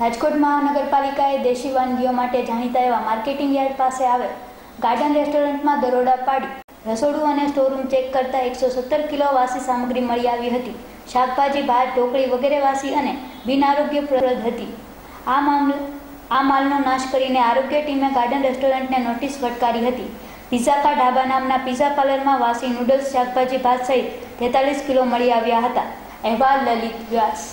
રાજકોટ મહાનગરપાલિકાએ દેશી વાનગીઓ માટે જાણીતા એવા માર્કેટિંગ યાર્ડ પાસે આવેલ ગાર્ડન રેસ્ટોરન્ટમાં દરોડા પાડી રસોડું અને સ્ટોરરૂમ ચેક કરતા એકસો સત્તર કિલો વાસી સામગ્રી મળી આવી હતી. શાકભાજી, ભાત, ઢોકળી વગેરે વાસી અને બિનઆરોગ્યપ્રદ હતી. આ મામલે આ માલનો નાશ કરીને આરોગ્ય ટીમે ગાર્ડન રેસ્ટોરન્ટને નોટિસ ફટકારી હતી. પિઝાકા ઢાબા નામના પિઝા પાર્લરમાં વાસી નૂડલ્સ, શાકભાજી, ભાત સહિત તેતાલીસ કિલો મળી આવ્યા હતા. અહેવાલ લલિત વ્યાસ